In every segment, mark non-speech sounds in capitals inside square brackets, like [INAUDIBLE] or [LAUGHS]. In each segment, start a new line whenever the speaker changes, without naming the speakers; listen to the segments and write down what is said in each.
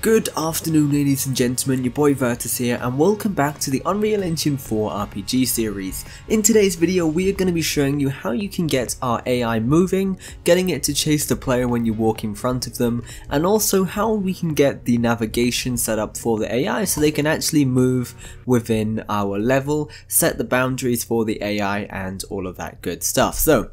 Good afternoon ladies and gentlemen, your boy Virtus here and welcome back to the Unreal Engine 4 RPG series. In today's video we are going to be showing you how you can get our AI moving, getting it to chase the player when you walk in front of them, and also how we can get the navigation set up for the AI so they can actually move within our level, set the boundaries for the AI and all of that good stuff. So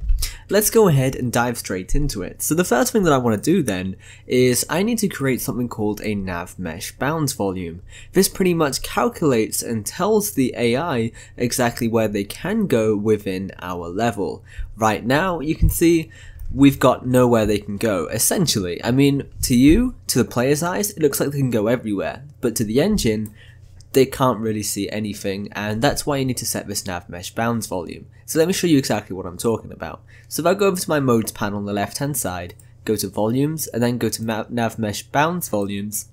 let's go ahead and dive straight into it. So the first thing that I want to do then is I need to create something called a nav mesh bounds volume. This pretty much calculates and tells the AI exactly where they can go within our level. Right now you can see we've got nowhere they can go, essentially. I mean, to you, to the player's eyes, it looks like they can go everywhere, but to the engine, they can't really see anything, and that's why you need to set this nav mesh bounds volume. So let me show you exactly what I'm talking about. So if I go over to my modes panel on the left hand side, go to volumes, and then go to nav mesh bounds volumes,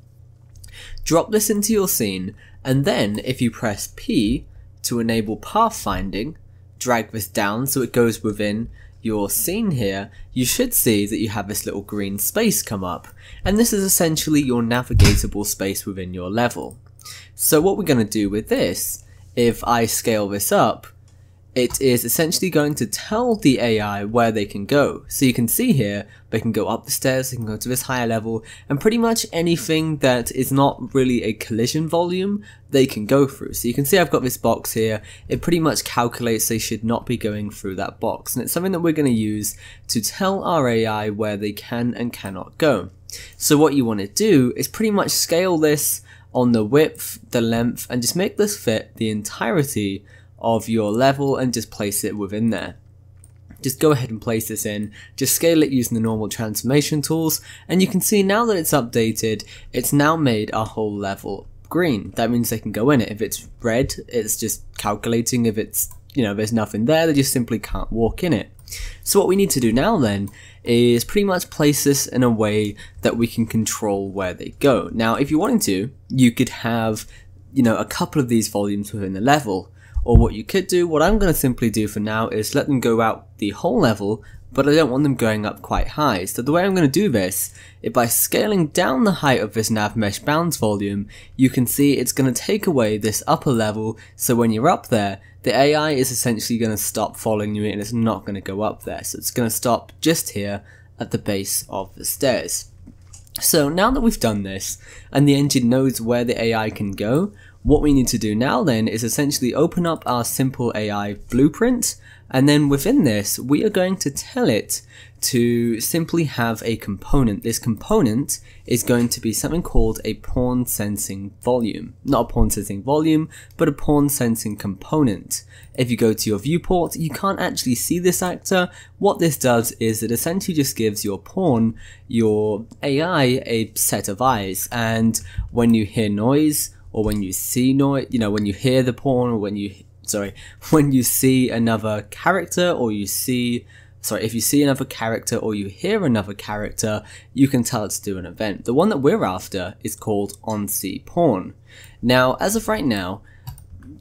drop this into your scene, and then if you press P to enable pathfinding, drag this down so it goes within your scene here, you should see that you have this little green space come up, and this is essentially your navigatable space within your level. So what we're going to do with this, if I scale this up, it is essentially going to tell the AI where they can go. So you can see here, they can go up the stairs, they can go to this higher level, and pretty much anything that is not really a collision volume, they can go through. So you can see I've got this box here, it pretty much calculates they should not be going through that box, and it's something that we're going to use to tell our AI where they can and cannot go. So what you want to do is pretty much scale this on the width, the length, and just make this fit the entirety of your level and just place it within there. Just go ahead and place this in, just scale it using the normal transformation tools, and you can see now that it's updated, it's now made our whole level green. That means they can go in it. If it's red, it's just calculating if it's, you know, there's nothing there, they just simply can't walk in it. So what we need to do now then is pretty much place this in a way that we can control where they go. Now, if you wanted to, you could have, you know, a couple of these volumes within the level, or what you could do, what I'm going to simply do for now is let them go out the whole level, but I don't want them going up quite high. So the way I'm going to do this is by scaling down the height of this nav mesh bounds volume, you can see it's going to take away this upper level, so when you're up there, the AI is essentially going to stop following you and it's not going to go up there. So it's going to stop just here at the base of the stairs. So now that we've done this, and the engine knows where the AI can go, what we need to do now then is essentially open up our simple AI blueprint and then within this we are going to tell it to simply have a component. This component is going to be something called a pawn sensing volume. Not a pawn sensing volume, but a pawn sensing component. If you go to your viewport, you can't actually see this actor. What this does is it essentially just gives your pawn, your AI, a set of eyes. And when you hear noise, or when you see noise, you know, when you hear the pawn or when you, sorry, [LAUGHS] when you see another character or you see, sorry, if you see another character or you hear another character, you can tell it to do an event. The one that we're after is called on see pawn. Now, as of right now,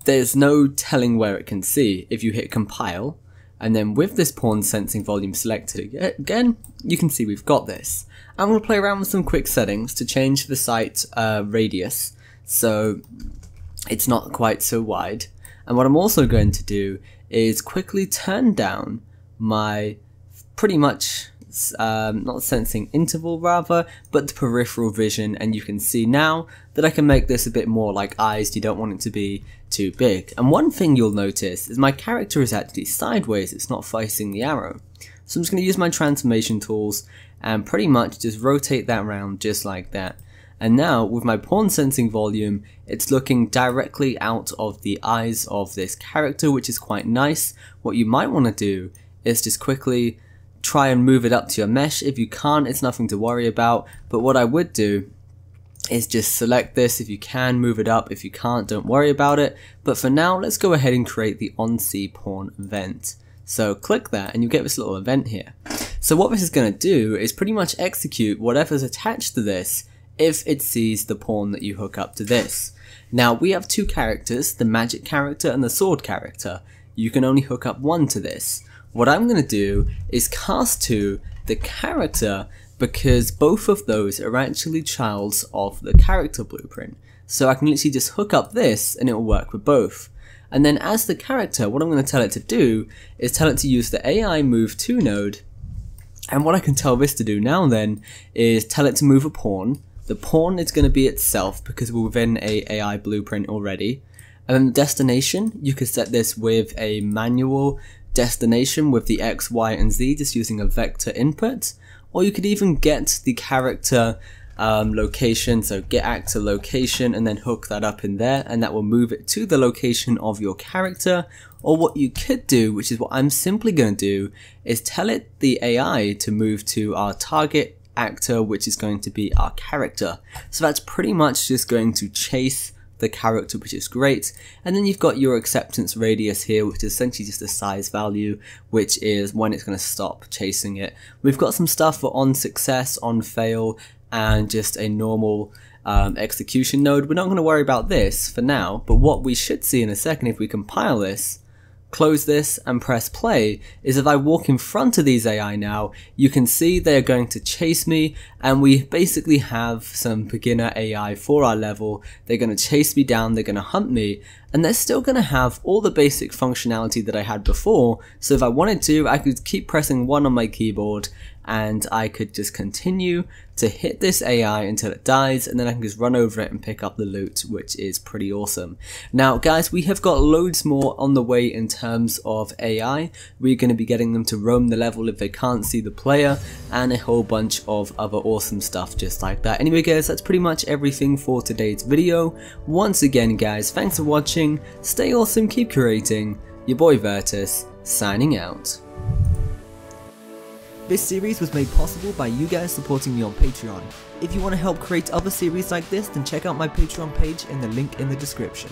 there's no telling where it can see. If you hit compile, and then with this pawn sensing volume selected again, you can see we've got this. I'm going to play around with some quick settings to change the sight uh, radius so it's not quite so wide. And what I'm also going to do is quickly turn down my pretty much um, not sensing interval rather, but the peripheral vision and you can see now that I can make this a bit more like eyes, you don't want it to be too big. And one thing you'll notice is my character is actually sideways, it's not facing the arrow. So I'm just going to use my transformation tools and pretty much just rotate that around just like that. And now with my pawn sensing volume, it's looking directly out of the eyes of this character, which is quite nice. What you might want to do is just quickly try and move it up to your mesh. If you can't, it's nothing to worry about. But what I would do is just select this if you can, move it up. If you can't, don't worry about it. But for now, let's go ahead and create the on-see pawn event. So click that and you get this little event here. So what this is going to do is pretty much execute whatever's attached to this if it sees the pawn that you hook up to this. Now we have two characters, the magic character and the sword character. You can only hook up one to this. What I'm going to do is cast to the character because both of those are actually childs of the character blueprint. So I can literally just hook up this and it will work with both. And then as the character, what I'm going to tell it to do is tell it to use the AI move to node. And what I can tell this to do now then is tell it to move a pawn. The pawn is going to be itself because we're within a AI blueprint already. And then the destination, you could set this with a manual destination with the X, Y, and Z just using a vector input. Or you could even get the character um, location, so get actor location and then hook that up in there and that will move it to the location of your character. Or what you could do, which is what I'm simply going to do, is tell it the AI to move to our target actor, which is going to be our character. So that's pretty much just going to chase the character, which is great. And then you've got your acceptance radius here, which is essentially just a size value, which is when it's going to stop chasing it. We've got some stuff for on success, on fail, and just a normal um, execution node. We're not going to worry about this for now, but what we should see in a second if we compile this close this and press play is if I walk in front of these AI now, you can see they're going to chase me and we basically have some beginner AI for our level. They're going to chase me down, they're going to hunt me, and they're still going to have all the basic functionality that I had before. So if I wanted to, I could keep pressing one on my keyboard and I could just continue to hit this AI until it dies and then I can just run over it and pick up the loot which is pretty awesome. Now guys we have got loads more on the way in terms of AI. We're going to be getting them to roam the level if they can't see the player and a whole bunch of other awesome stuff just like that. Anyway guys that's pretty much everything for today's video. Once again guys thanks for watching, stay awesome, keep creating, your boy Virtus signing out. This series was made possible by you guys supporting me on Patreon. If you want to help create other series like this, then check out my Patreon page in the link in the description.